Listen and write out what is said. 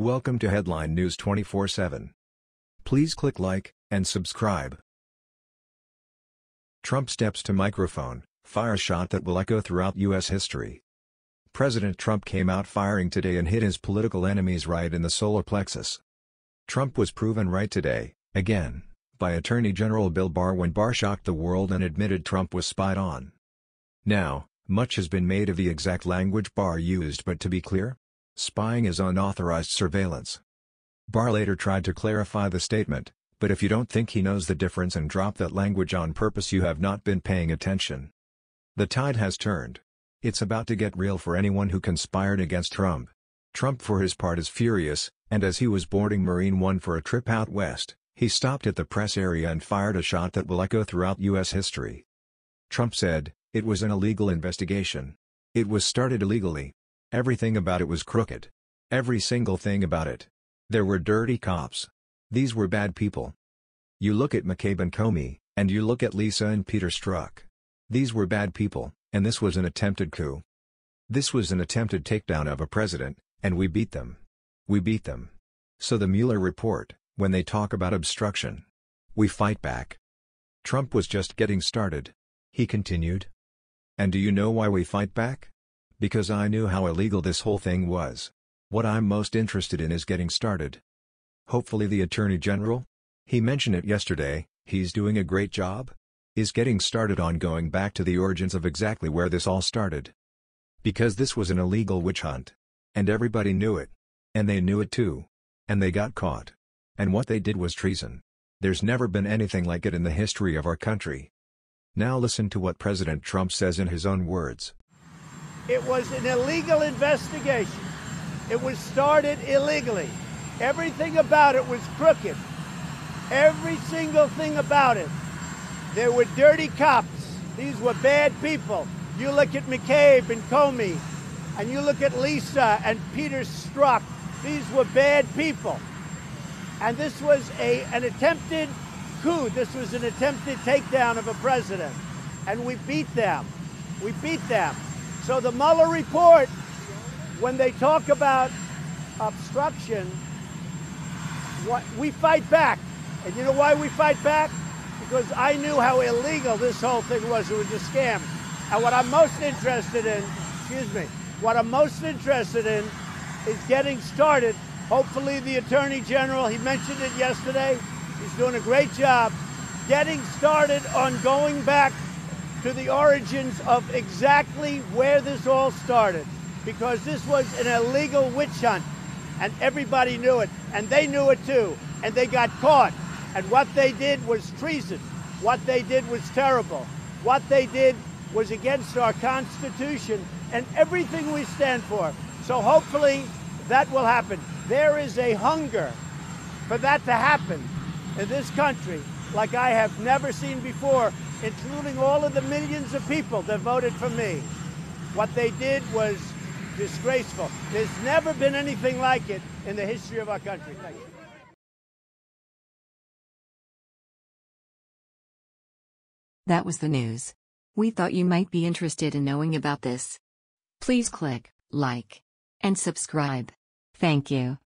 Welcome to Headline News 24/7. Please click like and subscribe. Trump steps to microphone, fires shot that will echo throughout U.S. history. President Trump came out firing today and hit his political enemies right in the solar plexus. Trump was proven right today, again, by Attorney General Bill Barr when Barr shocked the world and admitted Trump was spied on. Now, much has been made of the exact language Barr used but to be clear, Spying is unauthorized surveillance. Barr later tried to clarify the statement, but if you don't think he knows the difference and drop that language on purpose you have not been paying attention. The tide has turned. It's about to get real for anyone who conspired against Trump. Trump for his part is furious, and as he was boarding Marine One for a trip out west, he stopped at the press area and fired a shot that will echo throughout U.S. history. Trump said, it was an illegal investigation. It was started illegally. Everything about it was crooked. Every single thing about it. There were dirty cops. These were bad people. You look at McCabe and Comey, and you look at Lisa and Peter Strzok. These were bad people, and this was an attempted coup. This was an attempted takedown of a president, and we beat them. We beat them. So the Mueller report, when they talk about obstruction. We fight back. Trump was just getting started. He continued. And do you know why we fight back? Because I knew how illegal this whole thing was. What I'm most interested in is getting started. Hopefully the Attorney General? He mentioned it yesterday, he's doing a great job? Is getting started on going back to the origins of exactly where this all started. Because this was an illegal witch hunt. And everybody knew it. And they knew it too. And they got caught. And what they did was treason. There's never been anything like it in the history of our country. Now listen to what President Trump says in his own words. It was an illegal investigation. It was started illegally. Everything about it was crooked. Every single thing about it. There were dirty cops. These were bad people. You look at McCabe and Comey, and you look at Lisa and Peter Strzok. These were bad people. And this was a, an attempted coup. This was an attempted takedown of a president. And we beat them. We beat them. So the Mueller report, when they talk about obstruction, what, we fight back. And you know why we fight back? Because I knew how illegal this whole thing was. It was a scam. And what I'm most interested in, excuse me, what I'm most interested in is getting started. Hopefully the Attorney General, he mentioned it yesterday, he's doing a great job getting started on going back to the origins of exactly where this all started. Because this was an illegal witch hunt, and everybody knew it, and they knew it too, and they got caught. And what they did was treason. What they did was terrible. What they did was against our Constitution and everything we stand for. So hopefully that will happen. There is a hunger for that to happen in this country like I have never seen before including all of the millions of people that voted for me. What they did was disgraceful. There's never been anything like it in the history of our country. Thank you. That was the news. We thought you might be interested in knowing about this. Please click like and subscribe. Thank you.